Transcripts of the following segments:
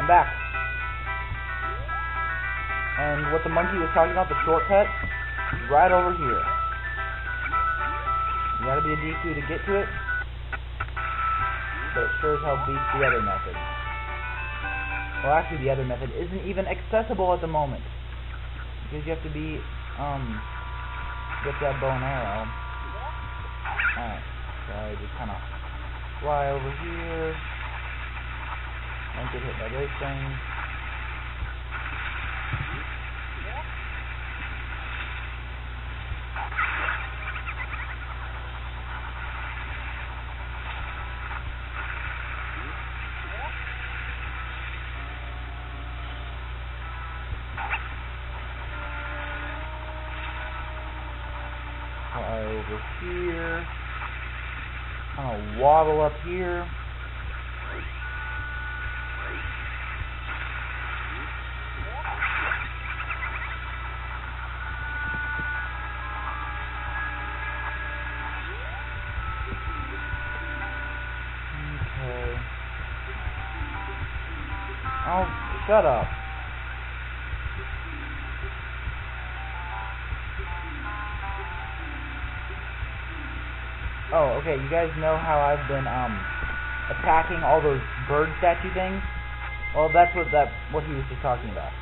I'm back. And what the monkey was talking about, the shortcut, right over here. You gotta be a Deku to get to it, but it sure as hell beats the other method. Well, actually, the other method isn't even accessible at the moment. Because you have to be, um, get that bow and arrow. Alright, so I just kind of fly over here. Don't get hit by those things. Over here. Kind of waddle up here. Oh, shut up. Oh, okay. You guys know how I've been um attacking all those bird statue things? Well, that's what that what he was just talking about.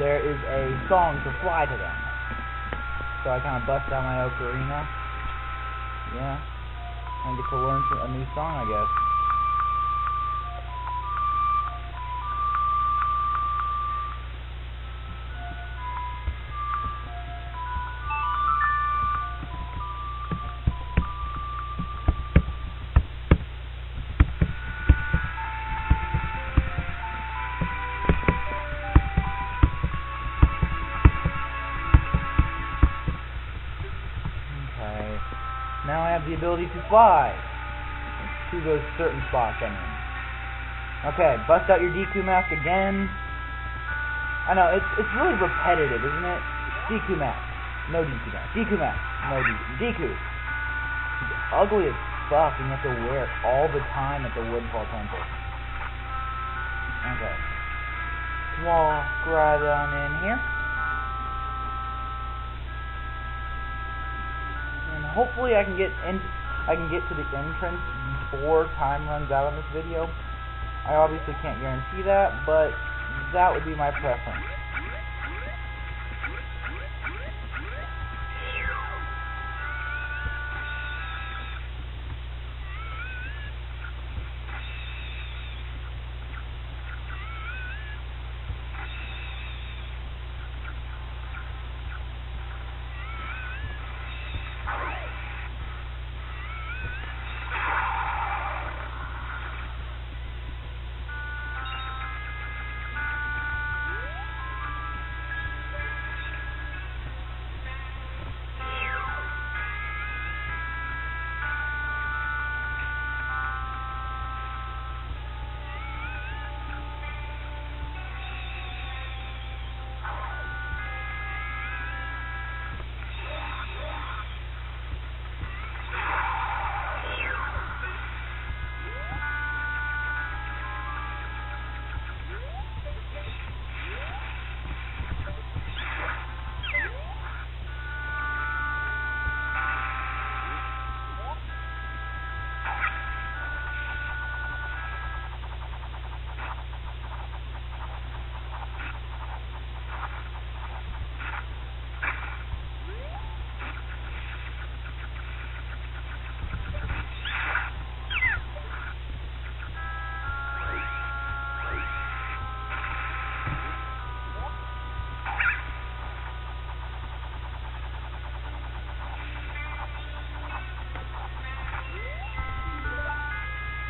There is a song to fly to them. So I kind of bust out my ocarina. Yeah. And get to learn a new song, I guess. Now I have the ability to fly. To those certain spots, I mean. Okay, bust out your Deku mask again. I know, it's it's really repetitive, isn't it? Deku mask. No Deku mask. Deku mask. No Deku. Deku. It's ugly as fuck and you have to wear it all the time at the Woodfall Temple. Okay. Walk right on in here. Hopefully I can get in I can get to the entrance before time runs out on this video. I obviously can't guarantee that, but that would be my preference.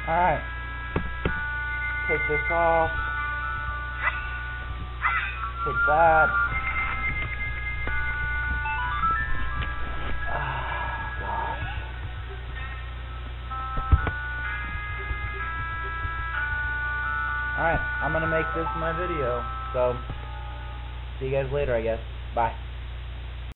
Alright. Take this off. Take that. Ah, gosh. Alright, I'm gonna make this my video. So, see you guys later, I guess. Bye.